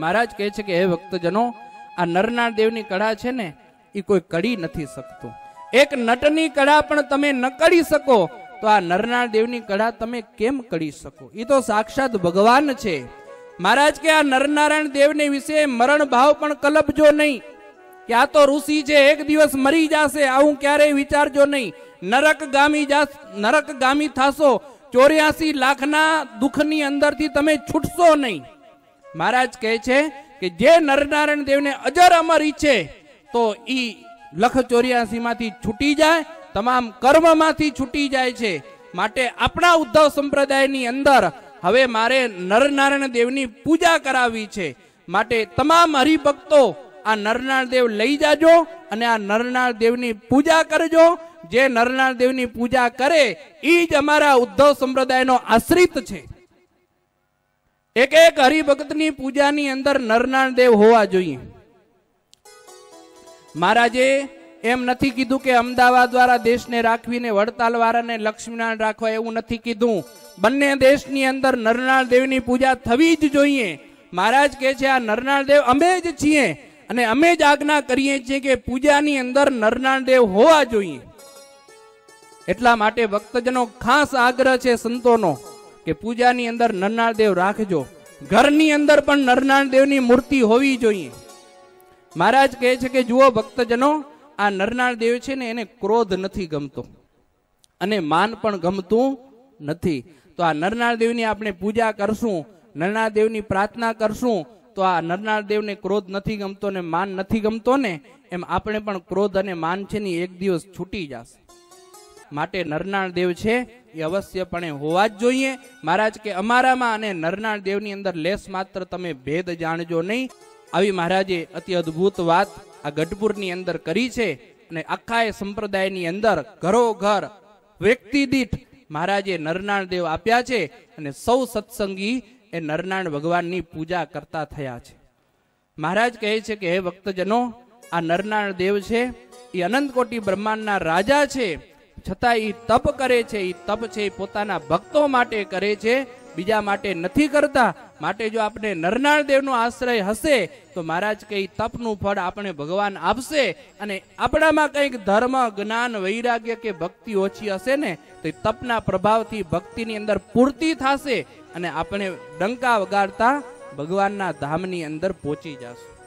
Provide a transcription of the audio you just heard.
મહારાજ કહે છે કે, હે ભક્તજનો, આ નરનાળ દેવની કળા છે ને એ કોઈ કડી નથી શકતું. એક નટની કળા પણ તમે ન કરી શકો, તો આ નરનાળ દેવની કળા તમે કેમ કરી શકો? એ તો સાક્ષાત ભગવાન છે. મહારાજ કે, આ નરનારાયણ દેવને વિશે મરણ ભાવ પણ કલપજો નહીં. કે આ તો ઋષિ છે એક દિવસ મરી જશે, આવું ક્યારેય વિચારજો નહીં. નરક ગામી નરક ગામી થાશો, ચોર્યાસી લાખના દુઃખની અંદરથી તમે છૂટશો નહીં. મહારાજ કહે છે કે જે નરનારાયણ દેવને અજર અમર ઈચ્છે, તો ઈ લખ ચોર્યાસીમાંથી છૂટી જાય, તમામ કર્મમાંથી છૂટી જાય છે. માટે આપણા ઉદ્ધવ સંપ્રદાયની અંદર હવે મારે નરનારાયણ દેવની પૂજા કરાવવી છે. માટે તમામ હરિભક્તો આ નરનાળ દેવ લઈ જાજો અને આ નરનાળ દેવની પૂજા કરજો. જે નરનાળ દેવની પૂજા કરે એ જ અમારા ઉદ્ધવ સંપ્રદાયનો આશ્રિત છે. એક એક હરિભક્તની પૂજાની અંદર નરનાળ દેવ હોવા જોઈએ. મહારાજે એમ નથી કીધું કે અમદાવાદ દ્વારા દેશને રાખવીને વડતાલ વાળાને લક્ષ્મીનારાયણ રાખવા એવું નથી કીધું. બંને દેશની અંદર નરનાળ દેવની પૂજા થવી જ જોઈએ. મહારાજ કહે છે, આ નરનાળ દેવ અમે જ છીએ અને અમે જ આજ્ઞા કરીએ છીએ કે પૂજાની અંદર નરનાળ દેવ હોવા જોઈએ. એટલા માટે ભક્તજનો ખાસ આગ્રહ છે સંતોનો. કે પૂજાની અંદર નરનાળ દેવ રાખજો. ઘરની અંદર પણ નરનાળ દેવની મૂર્તિ હોવી જોઈએ. મહારાજ કહે છે કે, જુઓ ભક્તજનો, આ નરનાળ દેવ છે ને એને ક્રોધ નથી ગમતો. અને માન પણ ગમતું નથી. તો આ નરનાળ દેવની આપણે પૂજા કરશું, નરનાળ દેવની પ્રાર્થના કરશું, તો આ નરનાળ દેવને ક્રોધ નથી ગમતો ને માન નથી ગમતો ને, એમ આપણે પણ ક્રોધ અને માન છે ને એક દિવસ છૂટી જશે. માટે નરનાળ દેવ છે એ અવશ્યપણે હોવા જ જોઈએ. મહારાજ કે અમારામાં અને નરનાળ દેવની અંદર લેસ માત્ર તમે ભેદ જાણજો નહીં. આવી મહારાજે અતિ અદ્ભુત વાત આ ગઢપુરની અંદર કરી છે અને આખા એ સંપ્રદાયની અંદર ઘરો ઘર વ્યક્તિ દીઠ મહારાજે નરનાળ દેવ આપ્યા છે અને સૌ સત્સંગી એ નરનાળ ભગવાનની પૂજા કરતા થયા છે. મહારાજ કહે છે કે, હે ભક્તજનો, આ નરનાળ દેવ છે, એ અનંત કોટી બ્રહ્માંડના રાજા છે. છતાં એ તપ કરે છે એ તપ છે એ પોતાના ભક્તો માટે કરે છે, બીજા માટે નથી કરતા. માટે જો આપણે નરનાળ દેવનો આશ્રય હશે, તો મહારાજ કે તપનું ફળ આપણે ભગવાન આપશે. અને આપણામાં કંઈક ધર્મ, જ્ઞાન, વૈરાગ્ય કે ભક્તિ ઓછી હશે ને, તો એ તપના પ્રભાવથી ભક્તિની અંદર પૂર્તિ થશે અને આપણે ડંકા વગાડતા ભગવાનના ધામની અંદર પહોંચી જશું.